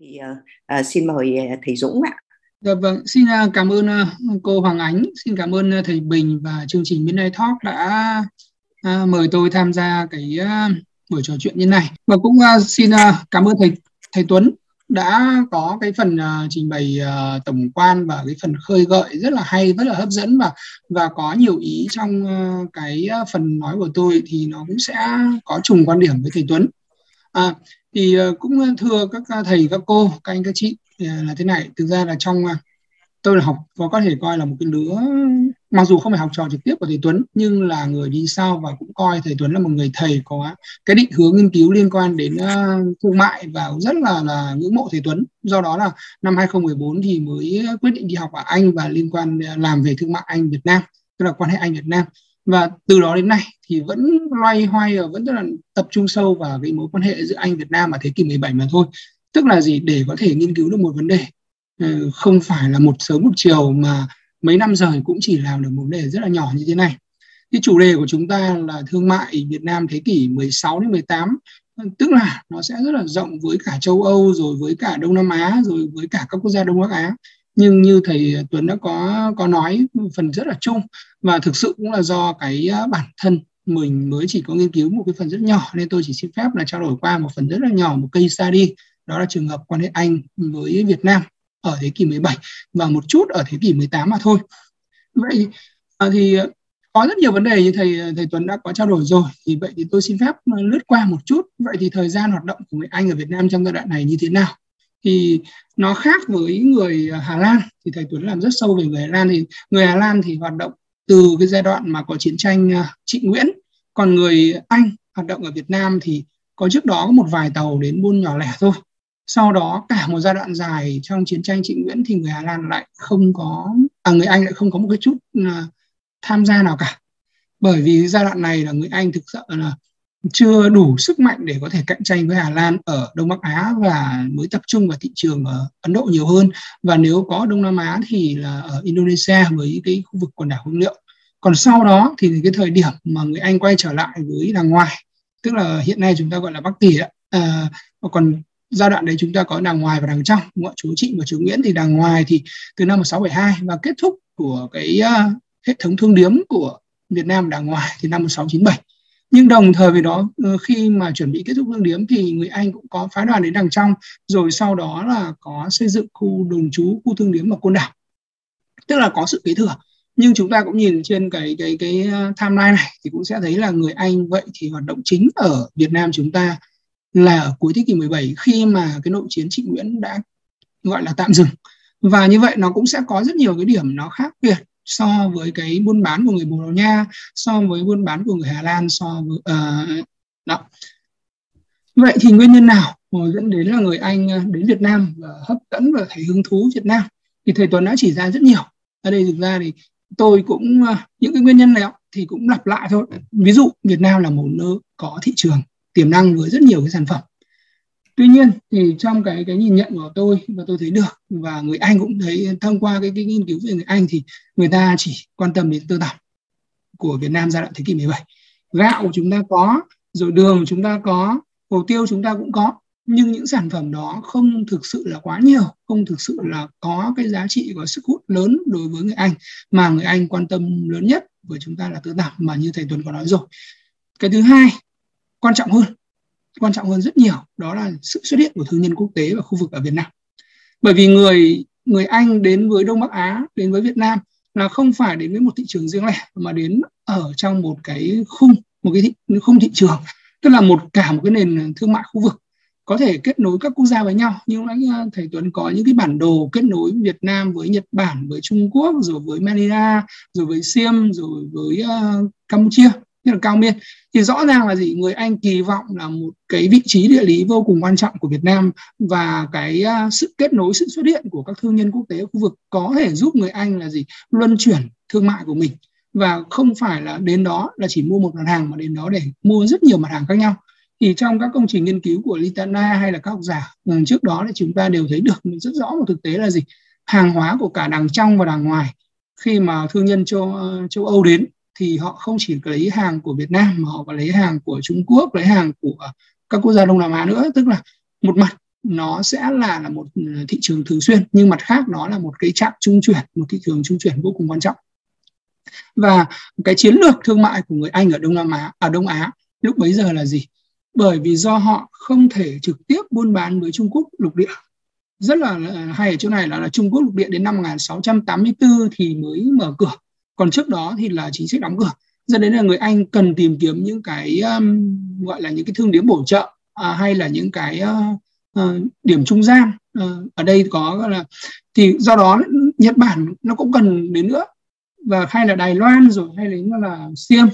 thì uh, xin mời ờ, thầy Dũng ạ. Dạ vâng, xin ờ, cảm ơn cô Hoàng Ánh, xin cảm ơn thầy Bình và chương trình Midnight Talk đã uh, mời tôi tham gia cái uh, buổi trò chuyện như này. Và cũng uh, xin uh, cảm ơn thầy thầy Tuấn đã có cái phần uh, trình bày uh, tổng quan và cái phần khơi gợi rất là hay rất là hấp dẫn và và có nhiều ý trong uh, cái phần nói của tôi thì nó cũng sẽ có trùng quan điểm với thầy Tuấn à, thì ờ, cũng ờ, thưa các thầy các cô các anh các chị ờ, là thế này. Thực ra là trong tôi là học có có thể coi là một cái lứa mặc dù không phải học trò trực tiếp của thầy Tuấn nhưng là người đi sau và cũng coi thầy Tuấn là một người thầy có cái định hướng nghiên cứu liên quan đến uh, thương mại và rất là là ngưỡng mộ thầy Tuấn. Do đó là năm 2014 thì mới quyết định đi học ở Anh và liên quan làm về thương mại Anh Việt Nam tức là quan hệ Anh Việt Nam và từ đó đến nay thì vẫn loay hoay và vẫn rất là tập trung sâu vào cái mối quan hệ giữa Anh Việt Nam và thế kỷ 17 mà thôi. Tức là gì? Để có thể nghiên cứu được một vấn đề. Ừ, không phải là một sớm một chiều mà mấy năm rồi cũng chỉ làm được một vấn đề rất là nhỏ như thế này. Cái chủ đề của chúng ta là thương mại Việt Nam thế kỷ 16 đến 18 tức là nó sẽ rất là rộng với cả châu Âu, rồi với cả Đông Nam Á, rồi với cả các quốc gia Đông Bắc Á nhưng như thầy Tuấn đã có có nói, phần rất là chung và thực sự cũng là do cái à, bản thân mình mới chỉ có nghiên cứu một cái phần rất nhỏ. Nên tôi chỉ xin phép là trao đổi qua một phần rất là nhỏ, một case study đó là trường hợp quan hệ Anh với Việt Nam ở thế kỷ 17 và một chút ở thế kỷ 18 mà thôi. Vậy à, thì có rất nhiều vấn đề như thầy à, thầy Tuấn đã có trao đổi rồi. Thì vậy thì tôi xin phép lướt qua một chút. Vậy thì thời gian hoạt động của người Anh ở Việt Nam trong giai đoạn này như thế nào? Thì nó khác với người à, Hà Lan. Thì thầy Tuấn làm rất sâu về người Hà Lan. Thì người Hà Lan thì hoạt động từ cái giai đoạn mà có chiến tranh à, Trị Nguyễn. Còn người Anh hoạt động ở Việt Nam thì có trước đó có một vài tàu đến buôn nhỏ lẻ thôi. Sau đó cả một giai đoạn dài trong chiến tranh Trị Nguyễn thì người Hà Lan lại không có à, người Anh lại không có một cái chút uh, tham gia nào cả. Bởi vì giai đoạn này là người Anh thực sự là chưa đủ sức mạnh để có thể cạnh tranh với Hà Lan ở Đông Bắc Á và mới tập trung vào thị trường ở Ấn Độ nhiều hơn. Và nếu có Đông Nam Á thì là ở Indonesia với cái khu vực quần đảo hương liệu. Còn sau đó thì cái thời điểm mà người Anh quay trở lại với đàng ngoài tức là hiện nay chúng ta gọi là Bắc Kỳ ạ à, còn giai đoạn đấy chúng ta có đàng ngoài và đàng trong mọi chú Trịnh và chú Nguyễn thì đàng ngoài thì từ năm 1672 và kết thúc của cái uh, hệ thống thương điếm của Việt Nam đàng ngoài thì năm 1697 nhưng đồng thời với đó ờ, khi mà chuẩn bị kết thúc hương điếm thì người Anh cũng có phái đoàn đến đằng trong, rồi sau đó là có xây dựng khu đồn trú, khu thương điếm ở Côn Đảo. Tức là có sự kế thừa. Nhưng chúng ta cũng nhìn trên cái cái cái ờ, timeline này thì cũng sẽ thấy là người Anh vậy thì hoạt động chính ở Việt Nam chúng ta là ở cuối thế kỷ 17 khi mà cái nội chiến Trịnh Nguyễn đã gọi là tạm dừng. Và như vậy nó cũng sẽ có rất nhiều cái điểm nó khác biệt so với cái buôn bán của người Bồ Đào Nha so với buôn bán của người Hà Lan so với uh, đó. vậy thì nguyên nhân nào mà dẫn đến là người Anh ờ, đến Việt Nam và hấp dẫn và thấy hứng thú Việt Nam? Thì thầy Tuấn đã chỉ ra rất nhiều. Ở đây thực ra thì tôi cũng ờ, những cái nguyên nhân này thì cũng lặp lại thôi. Ví dụ Việt Nam là một nơi có thị trường tiềm năng với rất nhiều cái sản phẩm tuy nhiên thì trong cái cái nhìn nhận của tôi và tôi thấy được và người anh cũng thấy thông qua cái, cái nghiên cứu về người anh thì người ta chỉ quan tâm đến tơ tằm của Việt Nam giai đoạn thế kỷ 17 gạo của chúng ta có rồi đường chúng ta có hồ tiêu chúng ta cũng có nhưng những sản phẩm đó không thực sự là quá nhiều không thực sự là có cái giá trị có sức hút lớn đối với người anh mà người anh quan tâm lớn nhất của chúng ta là tơ tằm mà như thầy Tuấn có nói rồi. Cái thứ hai quan trọng hơn quan trọng hơn rất nhiều đó là sự xuất hiện của thương nhân quốc tế và khu vực ở Việt Nam. Bởi vì người người Anh đến với Đông Bắc Á đến với Việt Nam là không phải đến với một thị trường riêng lẻ mà đến ở trong một cái khung một cái thị, khung thị trường tức là một cả một cái nền thương mại khu vực. Có thể kết nối các quốc gia với nhau nhưng anh ờ, thầy Tuấn có những cái bản đồ kết nối Việt Nam với Nhật Bản với Trung Quốc rồi với Manila rồi với Siem rồi với uh, Campuchia như là cao miên. Thì rõ ràng là gì? Người anh kỳ vọng là một cái vị trí địa lý vô cùng quan trọng của Việt Nam và cái uh, sự kết nối sự xuất hiện của các thương nhân quốc tế ở khu vực có thể giúp người anh là gì? Luân chuyển thương mại của mình. Và không phải là đến đó là chỉ mua một mặt hàng mà đến đó để mua rất nhiều mặt hàng khác nhau. Thì trong các công trình nghiên cứu của Litana hay là các học giả ừ, trước đó thì chúng ta đều thấy được rất rõ một thực tế là gì? Hàng hóa của cả đằng trong và đằng ngoài. Khi mà thương nhân châu ờ, châu Âu đến thì họ không chỉ lấy hàng của Việt Nam mà họ còn lấy hàng của Trung Quốc lấy hàng của các quốc gia Đông Nam Á nữa. Tức là một mặt nó sẽ là là một ừ, thị trường thường xuyên nhưng mặt khác nó là một cái trạm trung chuyển một thị trường trung chuyển vô cùng quan trọng. Và cái chiến lược thương mại của người Anh ở Đông Nam Á ở Đông Á lúc bấy giờ là gì? Bởi vì do họ không thể trực tiếp buôn bán với Trung Quốc lục địa. Rất là hay ở chỗ này là, là Trung Quốc lục địa đến năm 1684 thì mới mở cửa còn trước đó thì là chính sách đóng cửa. Dẫn đến là người Anh cần tìm kiếm những cái um, gọi là những cái thương điểm bổ trợ à, hay là những cái uh, uh, điểm trung gian. Uh, ở đây có gọi là thì do đó Nhật Bản nó cũng cần đến nữa. Và hay là Đài Loan rồi hay là là Siêm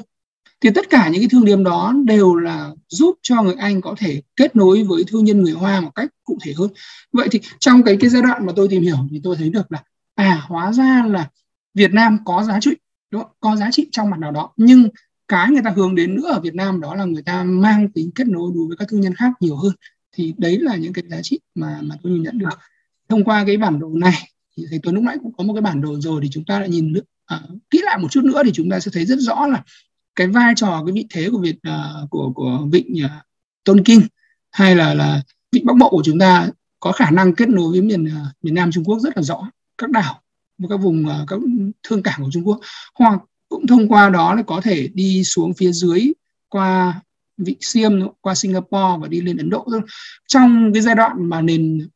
thì tất cả những cái thương điểm đó đều là giúp cho người Anh có thể kết nối với thương nhân người Hoa một cách cụ thể hơn. Vậy thì trong cái cái giai đoạn mà tôi tìm hiểu thì tôi thấy được là à hóa ra là Việt Nam có giá trị đúng không? có giá trị trong mặt nào đó. Nhưng cái người ta hướng đến nữa ở Việt Nam đó là người ta mang tính kết nối đối với các thương nhân khác nhiều hơn. Thì đấy là những cái giá trị mà mà tôi nhìn nhận được. Thông qua cái bản đồ này thì thầy Tuấn lúc nãy cũng có một cái bản đồ rồi thì chúng ta lại nhìn uh, kỹ lại một chút nữa thì chúng ta sẽ thấy rất rõ là cái vai trò cái vị thế của Việt uh, của của vịnh uh, Tôn Kinh hay là là vịnh Bắc Bộ của chúng ta có khả năng kết nối với miền uh, miền Nam Trung Quốc rất là rõ. Các đảo các vùng à, các thương cảng của Trung Quốc. Hoặc cũng thông qua đó là có thể đi xuống phía dưới qua vịnh Xiêm qua Singapore và đi lên Ấn Độ. Thôi trong cái giai đoạn mà nền,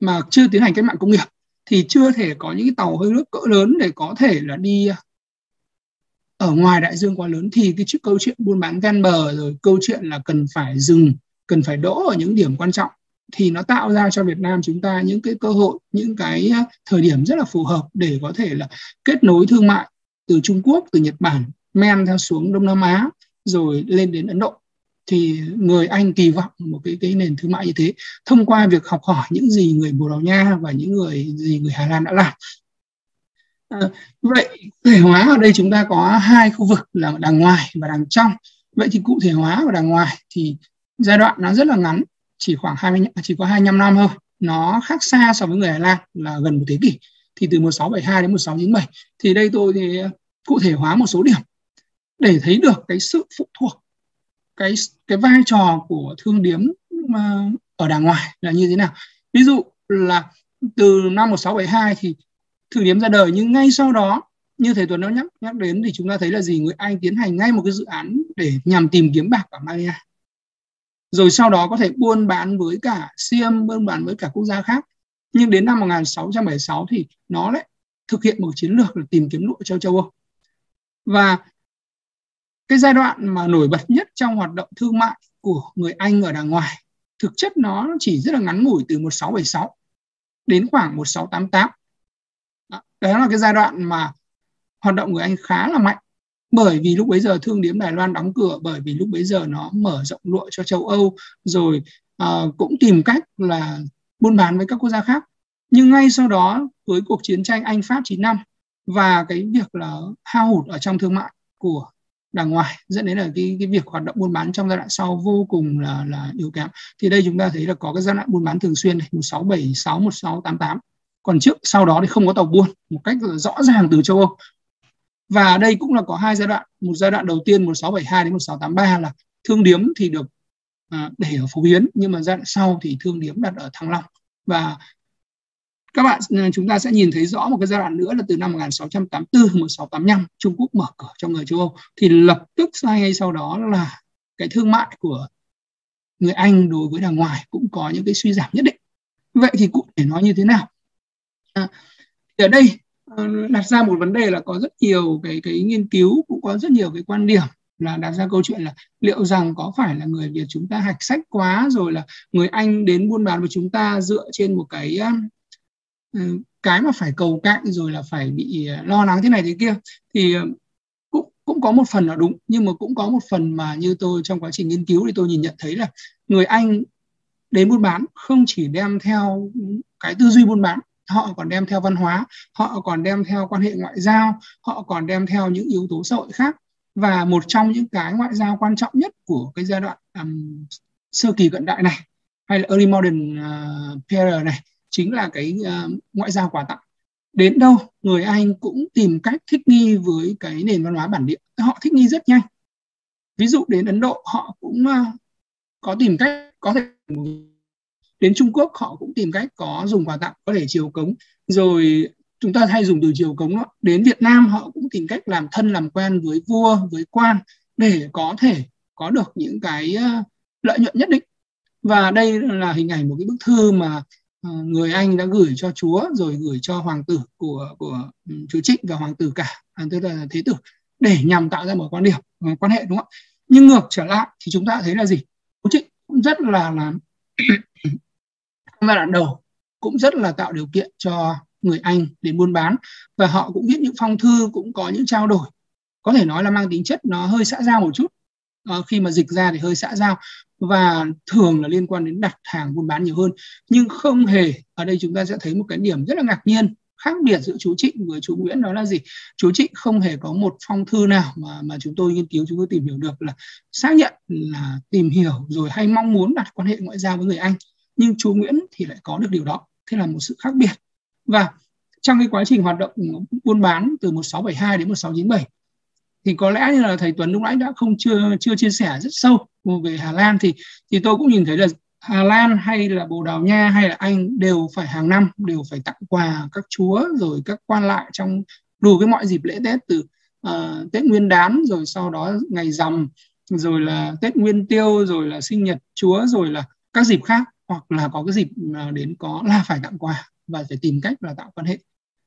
mà chưa tiến hành cách mạng công nghiệp thì chưa thể có những cái tàu hơi nước cỡ lớn để có thể là đi à, ở ngoài đại dương quá lớn. Thì cái chuyện, câu chuyện buôn bán ven bờ rồi câu chuyện là cần phải dừng, cần phải đỗ ở những điểm quan trọng thì nó tạo ra cho Việt Nam chúng ta những cái cơ hội những cái ờ, thời điểm rất là phù hợp để có thể là kết nối thương mại từ Trung Quốc từ Nhật Bản men theo xuống Đông Nam Á rồi lên đến Ấn Độ thì người Anh kỳ vọng một cái cái nền thương mại như thế thông qua việc học hỏi những gì người Bồ Đào Nha và những người gì người Hà Lan đã làm. À, vậy thể hóa ở đây chúng ta có hai khu vực là đằng ngoài và đằng trong. Vậy thì cụ thể hóa ở đằng ngoài thì giai đoạn nó rất là ngắn, chỉ khoảng 20 à, chỉ có 25 năm thôi. Nó khác xa so với người Hà Lan là gần một thế kỷ. Thì từ 1672 đến 1697 thì đây tôi, thì à, cụ thể hóa một số điểm để thấy được cái sự phụ thuộc, cái cái vai trò của thương điếm à, ở đảng ngoài là như thế nào ví dụ là từ năm 1672 thì thương điếm ra đời, nhưng ngay sau đó, như thầy Tuấn đã nhắc nhắc đến thì chúng ta thấy là gì người Anh tiến hành ngay một cái dự án để nhằm tìm kiếm bạc ở Malaysia rồi sau đó có thể buôn bán với cả Siam buôn bán với cả quốc gia khác. Nhưng đến năm 1676 thì nó lại thực hiện một chiến lược là tìm kiếm lụa cho châu Âu. Và cái giai đoạn mà nổi bật nhất trong hoạt động thương mại của người Anh ở đàng ngoài thực chất nó chỉ rất là ngắn ngủi từ 1676 đến khoảng 1688 đó, đó là cái giai đoạn mà hoạt động người Anh khá là mạnh bởi vì lúc bấy giờ thương điếm Đài Loan đóng cửa bởi vì lúc bấy giờ nó mở rộng lụa cho châu Âu rồi uh, cũng tìm cách là buôn bán với các quốc gia khác. Nhưng ngay sau đó với cuộc chiến tranh Anh Pháp 9 năm và cái việc là hao hụt ở trong thương mại của đảng ngoài dẫn đến là cái cái việc hoạt động buôn bán trong giai đoạn sau vô cùng là là yếu kém. Thì đây chúng ta thấy là có cái giai đoạn buôn bán thường xuyên này 1676 1688 còn trước sau đó thì không có tàu buôn một cách rõ ràng từ châu Âu và đây cũng là có hai giai đoạn. Một giai đoạn đầu tiên 1672 đến 1683 là thương điếm thì được à, để ở phổ biến nhưng mà giai đoạn sau thì thương điếm đặt ở thăng long. Và các bạn à, chúng ta sẽ nhìn thấy rõ một cái giai đoạn nữa là từ năm 1684 1685 Trung Quốc mở cửa cho người châu Âu. Thì lập tức ngay sau đó là cái thương mại của người Anh đối với đàng ngoài cũng có những cái suy giảm nhất định. Vậy thì cụ thể nói như thế nào? À, ở đây Ờ, đặt ra một vấn đề là có rất nhiều cái cái nghiên cứu, cũng có rất nhiều cái quan điểm là đặt ra câu chuyện là liệu rằng có phải là người Việt chúng ta hạch sách quá rồi là người Anh đến buôn bán với chúng ta dựa trên một cái ừ, cái mà phải cầu cạnh rồi là phải bị ờ, lo lắng thế này thế kia. Thì ờ, cũng cũng có một phần là đúng, nhưng mà cũng có một phần mà như tôi trong quá trình nghiên cứu thì tôi nhìn nhận thấy là người Anh đến buôn bán không chỉ đem theo cái tư duy buôn bán họ còn đem theo văn hóa họ còn đem theo quan hệ ngoại giao họ còn đem theo những yếu tố xã hội khác. Và một trong những cái ngoại giao quan trọng nhất của cái giai đoạn um, sơ kỳ cận đại này hay là early modern à, uh, period này chính là cái uh, ngoại giao quà tặng. Đến đâu người Anh cũng tìm cách thích nghi với cái nền văn hóa bản địa. Họ thích nghi rất nhanh. Ví dụ đến Ấn Độ họ cũng uh, có tìm cách có thể đến Trung Quốc họ cũng tìm cách có dùng quà tặng có thể chiều cống. Rồi chúng ta hay dùng từ chiều cống đó. đến Việt Nam họ cũng tìm cách làm thân làm quen với vua với quan để có thể có được những cái ờ, lợi nhuận nhất định. Và đây là hình ảnh một cái bức thư mà ờ, người Anh đã gửi cho Chúa rồi gửi cho hoàng tử của của ừ, Chúa Trịnh và hoàng tử cả à, tức là thế tử để nhằm tạo ra một quan điểm một quan hệ đúng không ạ? Nhưng ngược trở lại thì chúng ta thấy là gì? Chúa Trịnh cũng rất là là giai đoạn đầu cũng rất là tạo điều kiện cho người Anh đến buôn bán. Và họ cũng viết những phong thư cũng có những trao đổi. Có thể nói là mang tính chất nó hơi xã giao một chút. À, khi mà dịch ra thì hơi xã giao. Và thường là liên quan đến đặt hàng buôn bán nhiều hơn. Nhưng không hề ở đây chúng ta sẽ thấy một cái điểm rất là ngạc nhiên khác biệt giữa chú Trịnh với chú Nguyễn. Đó là gì? Chú Trịnh không hề có một phong thư nào mà mà chúng tôi nghiên cứu chúng tôi tìm hiểu được là xác nhận là tìm hiểu rồi hay mong muốn đặt quan hệ ngoại giao với người Anh. Nhưng chú Nguyễn thì lại có được điều đó. Thế là một sự khác biệt. Và trong cái quá trình hoạt động buôn bán từ 1672 đến 1697 thì có lẽ như là thầy Tuấn lúc nãy đã không chưa chưa chia sẻ rất sâu về Hà Lan thì thì tôi cũng nhìn thấy là Hà Lan hay là Bồ Đào Nha hay là Anh đều phải hàng năm đều phải tặng quà các chúa rồi các quan lại trong đủ cái mọi dịp lễ Tết từ uh, Tết Nguyên đán rồi sau đó ngày rằm rồi là Tết Nguyên Tiêu rồi là sinh nhật chúa rồi là các dịp khác hoặc là có cái dịp ờ, đến có là phải tặng quà và phải tìm cách là tạo quan hệ.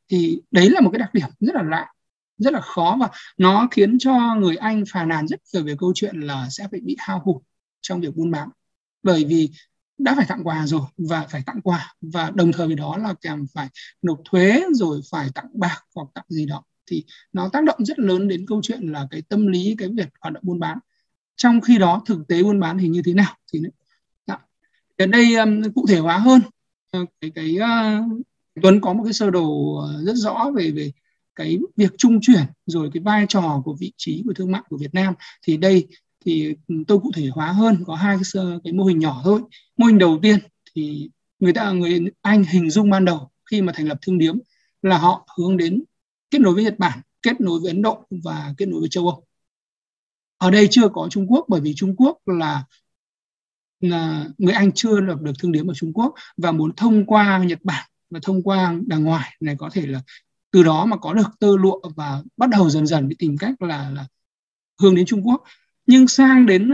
Thì đấy là một cái đặc điểm rất là lạ, rất là khó và nó khiến cho người Anh phàn nàn rất nhiều về câu chuyện là sẽ phải bị hao hụt trong việc buôn bán. Bởi vì đã phải tặng quà rồi và phải tặng quà và đồng thời với đó là kèm phải nộp thuế rồi phải tặng bạc hoặc tặng gì đó. Thì nó tác động rất lớn đến câu chuyện là cái tâm lý, cái việc hoạt động buôn bán. Trong khi đó thực tế buôn bán thì như thế nào thì. Đến đây um, cụ thể hóa hơn uh, cái cái uh, Tuấn có một cái sơ đồ ờ, rất rõ về về cái việc trung chuyển rồi cái vai trò của vị trí của thương mại của Việt Nam. Thì đây thì ừ, tôi cụ thể hóa hơn có hai cái, cái mô hình nhỏ thôi. Mô hình đầu tiên thì người ta người anh hình dung ban đầu khi mà thành lập thương điếm là họ hướng đến kết nối với Nhật Bản kết nối với Ấn Độ và kết nối với châu Âu. Ở đây chưa có Trung Quốc bởi vì Trung Quốc là người Anh chưa lập được thương điếm ở Trung Quốc và muốn thông qua Nhật Bản và thông qua đàng ngoài này có thể là từ đó mà có được tơ lụa và bắt đầu dần dần đi tìm cách là, là hướng đến Trung Quốc. Nhưng sang đến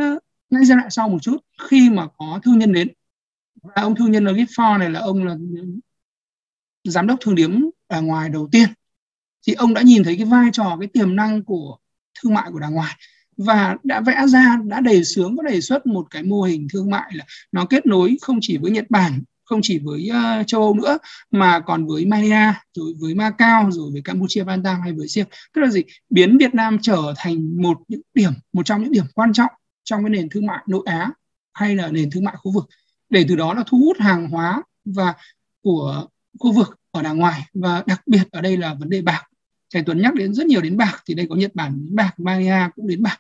ngay giai đoạn sau một chút khi mà có thương nhân đến và ông thương nhân là Gifford này là ông là giám đốc thương điếm ở ngoài đầu tiên thì ông đã nhìn thấy cái vai trò cái tiềm năng của thương mại của đàng ngoài và đã vẽ ra đã đề xướng có đề xuất một cái mô hình thương mại là nó kết nối không chỉ với Nhật Bản không chỉ với uh, châu Âu nữa mà còn với Malaysia, rồi với Macau rồi với Campuchia Bantam hay với Siem, tức là gì? Biến Việt Nam trở thành một những điểm một trong những điểm quan trọng trong cái nền thương mại nội Á hay là nền thương mại khu vực. Để từ đó là thu hút hàng hóa và của khu vực ở đàng ngoài. Và đặc biệt ở đây là vấn đề bạc thầy Tuấn nhắc đến rất nhiều đến bạc, thì đây có Nhật Bản đến bạc Malaysia cũng đến bạc.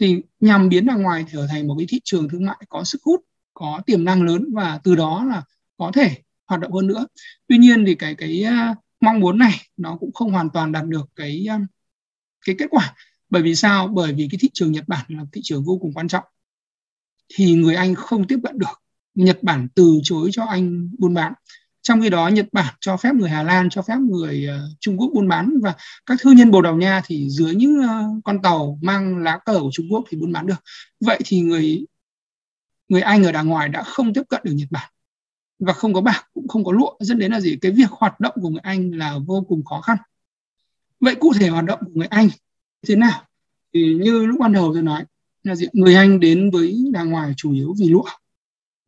Thì nhằm biến ra ngoài trở thành một cái thị trường thương mại có sức hút, có tiềm năng lớn và từ đó là có thể hoạt động hơn nữa. Tuy nhiên thì cái cái à, mong muốn này nó cũng không hoàn toàn đạt được cái à, cái kết quả. Bởi vì sao? Bởi vì cái thị trường Nhật Bản là thị trường vô cùng quan trọng. Thì người Anh không tiếp cận được. Nhật Bản từ chối cho anh buôn bán trong khi đó Nhật Bản cho phép người Hà Lan cho phép người uh, Trung Quốc buôn bán và các thương nhân Bồ Đào Nha thì dưới những uh, con tàu mang lá cờ của Trung Quốc thì buôn bán được. Vậy thì người người Anh ở đàng ngoài đã không tiếp cận được Nhật Bản và không có bạc cũng không có lụa dẫn đến là gì? Cái việc hoạt động của người Anh là vô cùng khó khăn. Vậy cụ thể hoạt động của người Anh thế nào? Thì như lúc ban đầu tôi nói là gì? Người Anh đến với đàng ngoài chủ yếu vì lụa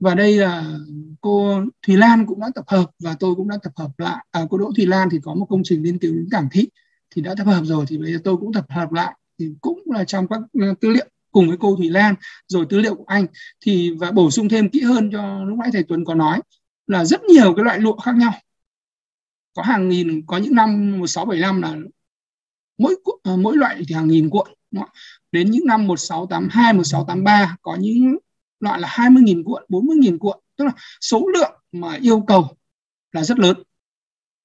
và đây là cô Thùy Lan cũng đã tập hợp và tôi cũng đã tập hợp lại. À, cô Đỗ Thùy Lan thì có một công trình nghiên cứu đến cảng thị thì đã tập hợp rồi thì bây giờ tôi cũng tập hợp lại. Thì cũng là trong các ờ, tư liệu cùng với cô Thùy Lan rồi tư liệu của anh. Thì và bổ sung thêm kỹ hơn cho lúc nãy thầy Tuấn có nói là rất nhiều cái loại lụa khác nhau. Có hàng nghìn có những năm 1675 là mỗi ờ, mỗi loại thì hàng nghìn cuộn đến những năm 1682 1683 có những loại là 20.000 cuộn 40.000 cuộn. Tức là số lượng mà yêu cầu là rất lớn.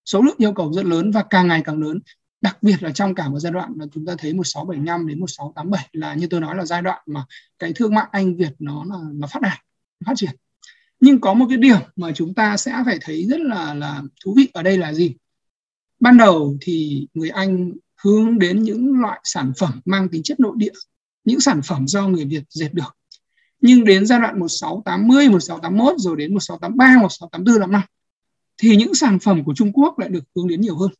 Số lượng yêu cầu rất lớn và càng ngày càng lớn. Đặc biệt là trong cả một giai đoạn mà chúng ta thấy 1675 đến 1687 là như tôi nói là giai đoạn mà cái thương mại Anh Việt nó là, nó phát đạt phát triển. Nhưng có một cái điểm mà chúng ta sẽ phải thấy rất là là thú vị ở đây là gì? Ban đầu thì người Anh hướng đến những loại sản phẩm mang tính chất nội địa, những sản phẩm do người Việt dệt được nhưng đến giai đoạn 1680, 1681 rồi đến 1683, 1684 năm năm thì những sản phẩm của Trung Quốc lại được hướng đến nhiều hơn.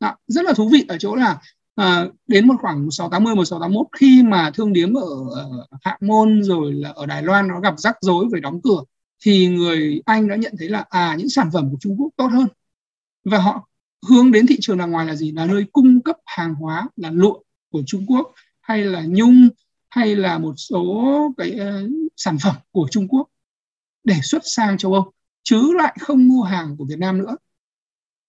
Đó, rất là thú vị ở chỗ là à, đến một khoảng 1680, 1681 khi mà thương điếm ở, ở Hạ Môn rồi là ở Đài Loan nó gặp rắc rối về đóng cửa thì người Anh đã nhận thấy là à những sản phẩm của Trung Quốc tốt hơn và họ hướng đến thị trường đàng ngoài là gì là nơi cung cấp hàng hóa là lụa của Trung Quốc hay là nhung hay là một số cái uh, sản phẩm của Trung Quốc để xuất sang châu Âu chứ lại không mua hàng của Việt Nam nữa?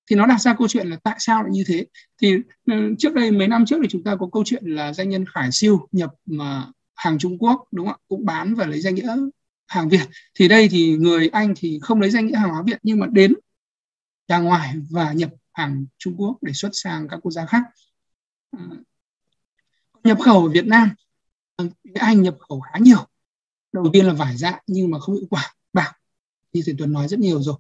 Thì nó đặt ra câu chuyện là tại sao lại như thế? Thì uh, trước đây mấy năm trước thì chúng ta có câu chuyện là doanh nhân Khải Siêu nhập mà hàng Trung Quốc đúng không ạ? Cũng bán và lấy danh nghĩa hàng Việt. Thì đây thì người Anh thì không lấy danh nghĩa hàng hóa Việt nhưng mà đến ra ngoài và nhập hàng Trung Quốc để xuất sang các quốc gia khác. Uh, nhập khẩu ở Việt Nam. Anh nhập khẩu khá nhiều. Đầu tiên là vải dạ nhưng mà không hiệu quả bạc. Như thầy Tuấn nói rất nhiều rồi.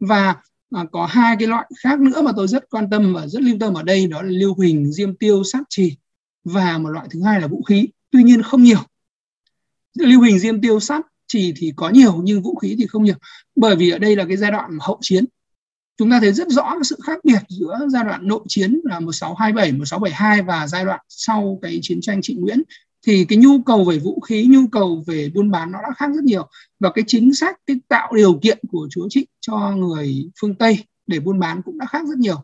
Và à, có hai cái loại khác nữa mà tôi rất quan tâm và rất lưu tâm ở đây đó là lưu huỳnh diêm tiêu sát trì. Và một loại thứ hai là vũ khí tuy nhiên không nhiều. Lưu huỳnh diêm tiêu sát trì thì có nhiều nhưng vũ khí thì không nhiều. Bởi vì ở đây là cái giai đoạn hậu chiến. Chúng ta thấy rất rõ sự khác biệt giữa giai đoạn nội chiến là 1627, 1672 và giai đoạn sau cái chiến tranh Trịnh Nguyễn thì cái nhu cầu về vũ khí, nhu cầu về buôn bán nó đã khác rất nhiều. Và cái chính sách cái tạo điều kiện của Chúa Trịnh cho người phương Tây để buôn bán cũng đã khác rất nhiều.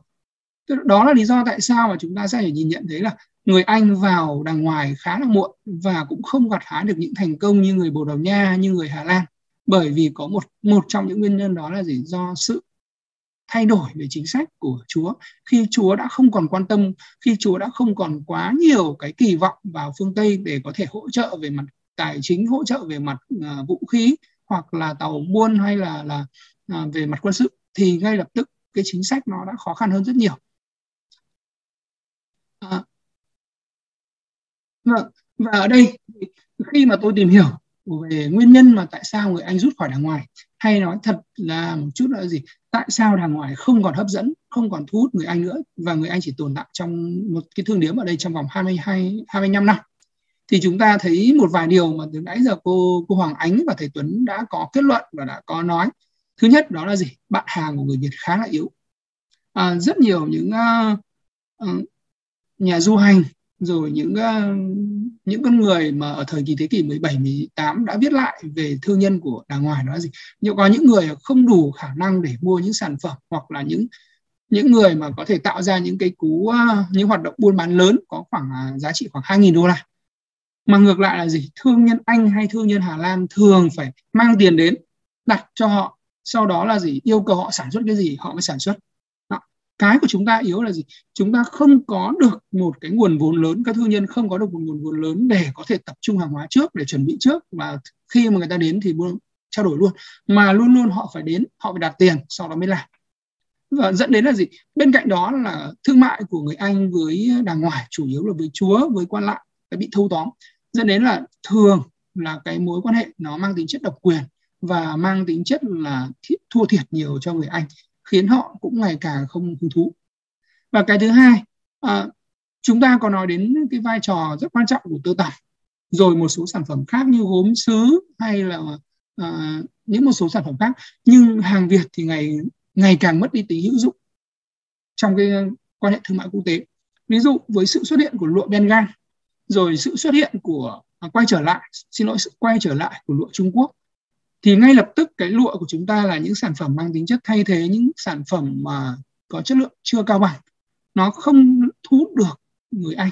Đó là lý do tại sao mà chúng ta sẽ phải nhìn nhận thấy là người Anh vào đàng ngoài khá là muộn và cũng không gặt hái được những thành công như người Bồ Đào Nha, như người Hà Lan. Bởi vì có một một trong những nguyên nhân đó là gì? Do sự thay đổi về chính sách của Chúa khi Chúa đã không còn quan tâm khi Chúa đã không còn quá nhiều cái kỳ vọng vào phương Tây để có thể hỗ trợ về mặt tài chính hỗ trợ về mặt uh, vũ khí hoặc là tàu buôn hay là là uh, về mặt quân sự thì ngay lập tức cái chính sách nó đã khó khăn hơn rất nhiều. À, và, và ở đây khi mà tôi tìm hiểu về nguyên nhân mà tại sao người Anh rút khỏi đảng ngoài hay nói thật là một chút là gì? Tại sao đàng ngoài không còn hấp dẫn không còn thu hút người Anh nữa và người Anh chỉ tồn tại trong một cái thương điếm ở đây trong vòng 22 25 năm? Thì chúng ta thấy một vài điều mà từ nãy giờ cô cô Hoàng Ánh và thầy Tuấn đã có kết luận và đã có nói. Thứ nhất đó là gì? Bạn hàng của người Việt khá là yếu. À, rất nhiều những uh, uh, nhà du hành rồi những uh, những con người mà ở thời kỳ thế kỷ 17 18 đã viết lại về thương nhân của đàng ngoài đó là gì? Nhưng có những người không đủ khả năng để mua những sản phẩm hoặc là những những người mà có thể tạo ra những cái cú uh, những hoạt động buôn bán lớn có khoảng uh, giá trị khoảng 2.000 đô la. Mà ngược lại là gì? Thương nhân Anh hay thương nhân Hà Lan thường phải mang tiền đến đặt cho họ sau đó là gì? Yêu cầu họ sản xuất cái gì? Họ mới sản xuất cái của chúng ta yếu là gì? Chúng ta không có được một cái nguồn vốn lớn, các thương nhân không có được một nguồn vốn lớn để có thể tập trung hàng hóa trước, để chuẩn bị trước. Và khi mà người ta đến thì buôn trao đổi luôn. Mà luôn luôn họ phải đến, họ phải đặt tiền, sau đó mới làm. Và dẫn đến là gì? Bên cạnh đó là thương mại của người anh với đàng ngoài, chủ yếu là với chúa, với quan lại, đã bị thâu tóm. Dẫn đến là thường là cái mối quan hệ nó mang tính chất độc quyền và mang tính chất là thua thiệt nhiều cho người anh khiến họ cũng ngày càng không hứng thú. Và cái thứ hai à, chúng ta có nói đến cái vai trò rất quan trọng của tơ tằm rồi một số sản phẩm khác như gốm sứ hay là à, những một số sản phẩm khác nhưng hàng Việt thì ngày ngày càng mất đi tính hữu dụng trong cái quan hệ thương mại quốc tế. Ví dụ với sự xuất hiện của lụa Bengal rồi sự xuất hiện của à, quay trở lại xin lỗi sự quay trở lại của lụa Trung Quốc thì ngay lập tức cái lụa của chúng ta là những sản phẩm mang tính chất thay thế những sản phẩm mà có chất lượng chưa cao bằng. Nó không thu hút được người Anh.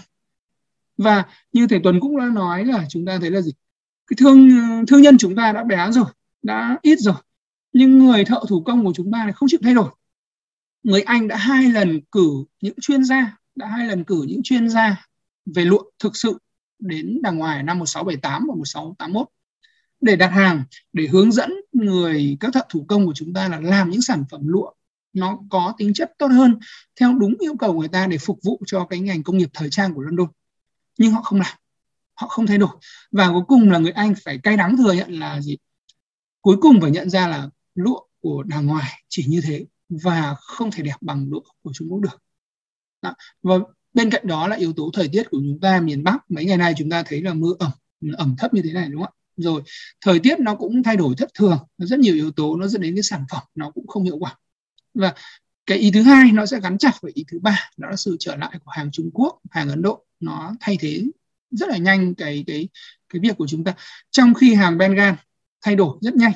Và như thầy Tuấn cũng đã nói là chúng ta thấy là gì? Cái thương thương nhân chúng ta đã bé rồi, đã ít rồi. Nhưng người thợ thủ công của chúng ta này không chịu thay đổi. Người Anh đã hai lần cử những chuyên gia, đã hai lần cử những chuyên gia về lụa thực sự đến đàng ngoài năm 1678 và 1681 để đặt hàng, để hướng dẫn người, các thợ thủ công của chúng ta là làm những sản phẩm lụa nó có tính chất tốt hơn theo đúng yêu cầu người ta để phục vụ cho cái ngành công nghiệp thời trang của London. Nhưng họ không làm, họ không thay đổi. Và cuối cùng là người Anh phải cay đắng thừa nhận là gì? Cuối cùng phải nhận ra là lụa của đàng ngoài chỉ như thế và không thể đẹp bằng lụa của Trung Quốc được. Đó. và bên cạnh đó là yếu tố thời tiết của chúng ta, miền Bắc, mấy ngày nay chúng ta thấy là mưa ẩm ẩm thấp như thế này, đúng không ạ? Rồi, thời tiết nó cũng thay đổi thất thường, rất nhiều yếu tố nó dẫn đến cái sản phẩm nó cũng không hiệu quả. Và cái ý thứ hai nó sẽ gắn chặt với ý thứ ba, đó là sự trở lại của hàng Trung Quốc, hàng Ấn Độ. Nó thay thế rất là nhanh cái cái cái việc của chúng ta. Trong khi hàng Bengal thay đổi rất nhanh.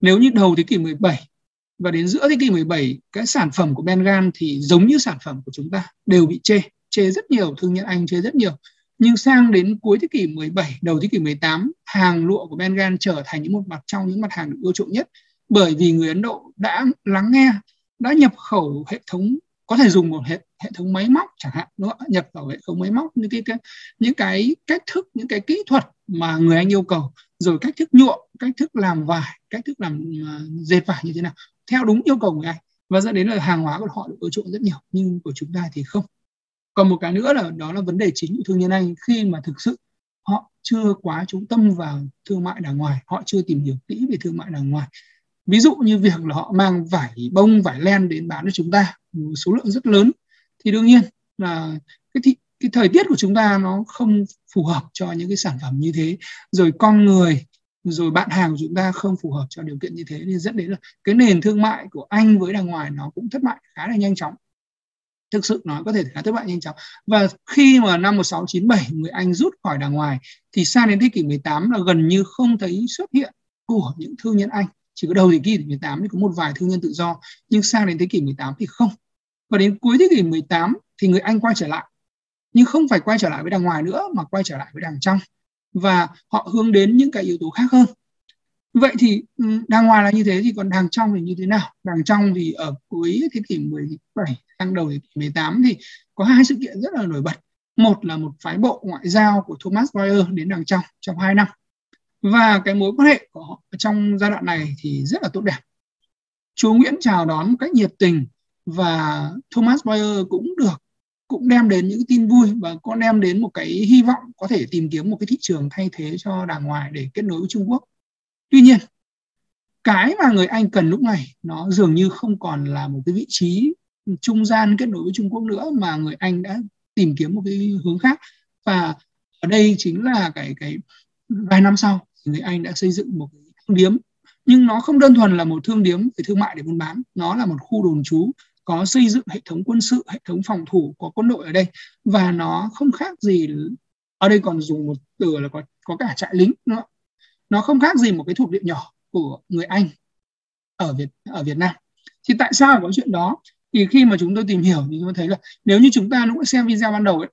Nếu như đầu thế kỷ 17 và đến giữa thế kỷ 17 cái sản phẩm của Bengal thì giống như sản phẩm của chúng ta, đều bị chê chê rất nhiều, thương nhân Anh chê rất nhiều nhưng sang đến cuối thế kỷ 17 đầu thế kỷ 18 hàng lụa của Bengal trở thành những một mặt trong những mặt hàng được ưa chuộng nhất. Bởi vì người Ấn Độ đã lắng nghe đã nhập khẩu hệ thống có thể dùng một hệ hệ thống máy móc chẳng hạn đúng không? nhập khẩu hệ thống máy móc những cái, cái những cái cách thức những cái kỹ thuật mà người anh yêu cầu rồi cách thức nhuộm cách thức làm vải cách thức làm uh, dệt vải như thế nào theo đúng yêu cầu người anh. Và dẫn đến là hàng hóa của họ được ưa chuộng rất nhiều nhưng của chúng ta thì không còn một cái nữa là đó là vấn đề chính của thương nhân anh. Khi mà thực sự họ chưa quá chú tâm vào thương mại đàng ngoài họ chưa tìm hiểu kỹ về thương mại đàng ngoài. Ví dụ như việc là họ mang vải bông vải len đến bán cho chúng ta số lượng rất lớn thì đương nhiên là cái thị, cái thời tiết của chúng ta nó không phù hợp cho những cái sản phẩm như thế. Rồi con người rồi bạn hàng của chúng ta không phù hợp cho điều kiện như thế nên dẫn đến là cái nền thương mại của anh với đàng ngoài nó cũng thất bại khá là nhanh chóng thực sự nó có thể là thất bại nhanh chóng. Và khi mà năm 1697 người Anh rút khỏi đàng ngoài, thì sang đến thế kỷ 18 là gần như không thấy xuất hiện của những thương nhân Anh. Chỉ có đầu thế kỷ 18 thì có một vài thương nhân tự do, nhưng sang đến thế kỷ 18 thì không. Và đến cuối thế kỷ 18 thì người Anh quay trở lại. Nhưng không phải quay trở lại với đàng ngoài nữa, mà quay trở lại với đàng trong. Và họ hướng đến những cái yếu tố khác hơn vậy thì ừ, đàng ngoài là như thế thì còn đàng trong thì như thế nào? Đàng trong thì ở cuối thế kỷ 17 sang đầu thế kỷ 18 thì có hai sự kiện rất là nổi bật. Một là một phái bộ ngoại giao của Thomas Boyer đến đàng trong trong hai năm. Và cái mối quan hệ của họ trong giai đoạn này thì rất là tốt đẹp. Chúa Nguyễn chào đón một cách nhiệt tình và Thomas Boyer cũng được, cũng đem đến những tin vui và có đem đến một cái hy vọng có thể tìm kiếm một cái thị trường thay thế cho đàng ngoài để kết nối với Trung Quốc. Tuy nhiên, cái mà người Anh cần lúc này nó dường như không còn là một cái vị trí trung gian kết nối với Trung Quốc nữa mà người Anh đã tìm kiếm một cái hướng khác. Và ở đây chính là cái cái vài năm sau người Anh đã xây dựng một cái thương điếm. Nhưng nó không đơn thuần là một thương điếm về thương mại để buôn bán nó là một khu đồn trú có xây dựng hệ thống quân sự hệ thống phòng thủ có quân đội ở đây. Và nó không khác gì ở đây còn dùng một từ là có có cả trại lính nữa nó không khác gì một cái thuộc địa nhỏ của người Anh ở Việt ở Việt Nam. Thì tại sao có chuyện đó? Thì khi mà chúng tôi tìm hiểu thì chúng tôi thấy là nếu như chúng ta lúc xem video ban đầu ấy,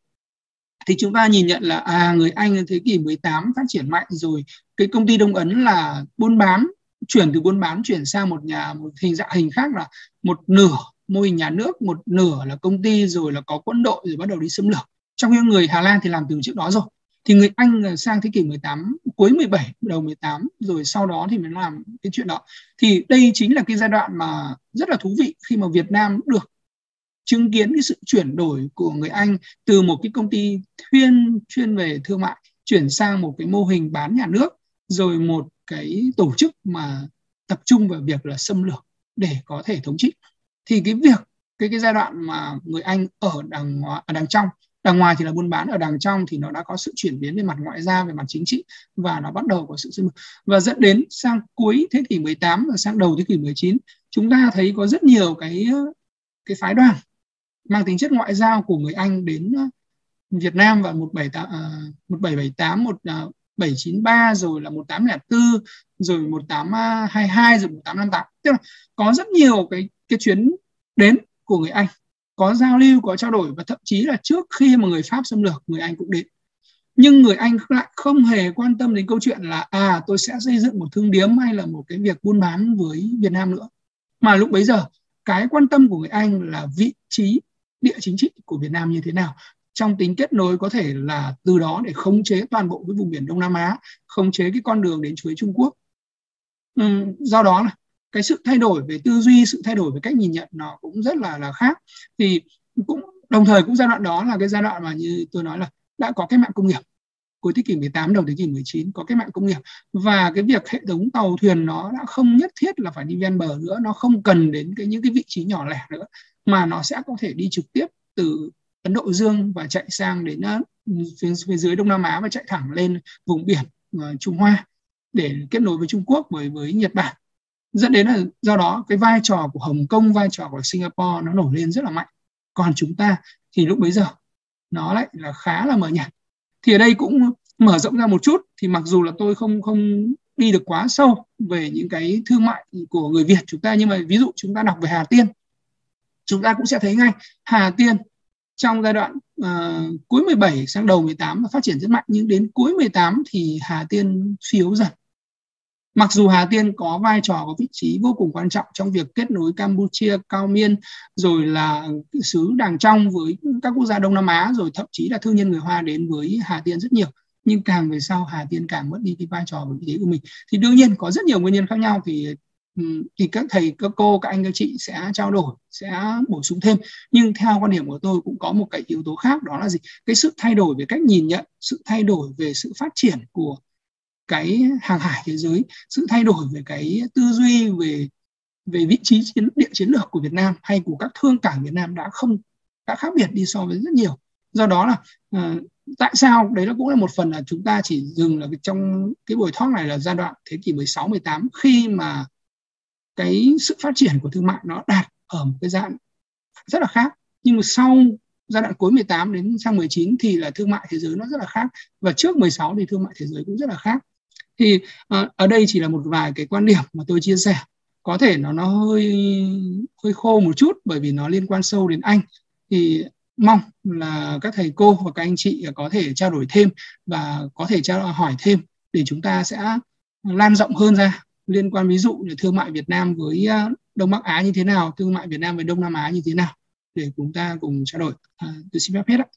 thì chúng ta nhìn nhận là à người Anh thế kỷ 18 phát triển mạnh rồi, cái công ty Đông Ấn là buôn bán, chuyển từ buôn bán chuyển sang một nhà, một hình dạng hình khác là một nửa mô hình nhà nước, một nửa là công ty, rồi là có quân đội, rồi bắt đầu đi xâm lược. Trong khi người Hà Lan thì làm từ trước đó rồi thì người Anh sang thế kỷ 18 cuối 17 đầu 18 rồi sau đó thì mới làm cái chuyện đó. Thì đây chính là cái giai đoạn mà rất là thú vị khi mà Việt Nam được chứng kiến cái sự chuyển đổi của người Anh từ một cái công ty chuyên chuyên về thương mại, chuyển sang một cái mô hình bán nhà nước, rồi một cái tổ chức mà tập trung vào việc là xâm lược để có thể thống trị. Thì cái việc, cái cái giai đoạn mà người Anh ở đằng ở đằng trong đằng ngoài thì là buôn bán, ở đằng trong thì nó đã có sự chuyển biến về mặt ngoại giao, về mặt chính trị, và nó bắt đầu có sự xâm lược và dẫn đến sang cuối thế kỷ 18 và sang đầu thế kỷ 19 chúng ta thấy có rất nhiều cái ờ, cái phái đoàn mang tính chất ngoại giao của người Anh đến ờ, Việt Nam vào 1778 1778 1793 rồi là 1804 rồi 1822 ờ, rồi 1858 tức là có rất nhiều cái cái chuyến đến của người Anh có giao lưu có trao đổi và thậm chí là trước khi mà người Pháp xâm lược người Anh cũng đến. Nhưng người Anh lại không hề quan tâm đến câu chuyện là à tôi sẽ xây dựng một thương điếm hay là một cái việc buôn bán với Việt Nam nữa. Mà lúc bấy giờ cái quan tâm của người Anh là vị trí địa chính trị của Việt Nam như thế nào. Trong tính kết nối có thể là từ đó để khống chế toàn bộ cái vùng biển Đông Nam Á khống chế cái con đường đến chuối Trung Quốc. Ừ, do đó là cái sự thay đổi về tư duy sự thay đổi về cách nhìn nhận nó cũng rất là là khác. Thì cũng đồng thời cũng giai đoạn đó là cái giai đoạn mà như tôi nói là đã có cách mạng công nghiệp. Cuối thế kỷ 18 đầu thế kỷ 19 có cách mạng công nghiệp. Và cái việc hệ thống tàu thuyền nó đã không nhất thiết là phải đi ven bờ nữa nó không cần đến cái những cái vị trí nhỏ lẻ nữa mà nó sẽ có thể đi trực tiếp từ Ấn Độ Dương và chạy sang đến ờ, phía, phía dưới Đông Nam Á và chạy thẳng lên vùng biển uh, Trung Hoa để kết nối với Trung Quốc với với Nhật Bản dẫn đến là do đó cái vai trò của Hồng Kông vai trò của Singapore nó nổi lên rất là mạnh. Còn chúng ta thì lúc bấy giờ nó lại là khá là mờ nhạt. Thì ở đây cũng mở rộng ra một chút. Thì mặc dù là tôi không không đi được quá sâu về những cái thương mại của người Việt chúng ta nhưng mà ví dụ chúng ta đọc về Hà Tiên chúng ta cũng sẽ thấy ngay Hà Tiên trong giai đoạn uh, cuối 17 sang đầu 18 phát triển rất mạnh nhưng đến cuối 18 thì Hà Tiên suy yếu dần. Mặc dù Hà Tiên có vai trò có vị trí vô cùng quan trọng trong việc kết nối Campuchia, Cao Miên rồi là xứ Đàng Trong với các quốc gia Đông Nam Á rồi thậm chí là thương nhân người Hoa đến với Hà Tiên rất nhiều. Nhưng càng về sau Hà Tiên càng mất đi cái vai trò và vị thế của mình. Thì đương nhiên có rất nhiều nguyên nhân khác nhau. Thì thì các thầy các cô các anh các chị sẽ trao đổi sẽ bổ sung thêm. Nhưng theo quan điểm của tôi cũng có một cái yếu tố khác đó là gì? Cái sự thay đổi về cách nhìn nhận sự thay đổi về sự phát triển của cái hàng hải thế giới sự thay đổi về cái tư duy về về vị trí chiến địa chiến lược của Việt Nam hay của các thương cảng Việt Nam đã không đã khác biệt đi so với rất nhiều. Do đó là uh, tại sao? Đấy nó cũng là một phần là chúng ta chỉ dừng là trong cái buổi talk này là giai đoạn thế kỷ 16 18 khi mà cái sự phát triển của thương mại nó đạt ở một cái dạng rất là khác. Nhưng mà sau giai đoạn cuối 18 đến sang 19 thì là thương mại thế giới nó rất là khác và trước 16 thì thương mại thế giới cũng rất là khác thì à, ở đây chỉ là một vài cái quan điểm mà tôi chia sẻ có thể nó nó hơi hơi khô một chút bởi vì nó liên quan sâu đến anh thì mong là các thầy cô và các anh chị có thể trao đổi thêm và có thể trao hỏi thêm để chúng ta sẽ lan rộng hơn ra liên quan ví dụ như thương mại Việt Nam với à, Đông Bắc Á như thế nào, thương mại Việt Nam với Đông Nam Á như thế nào để chúng ta cùng trao đổi. À, tôi xin phép hết ạ.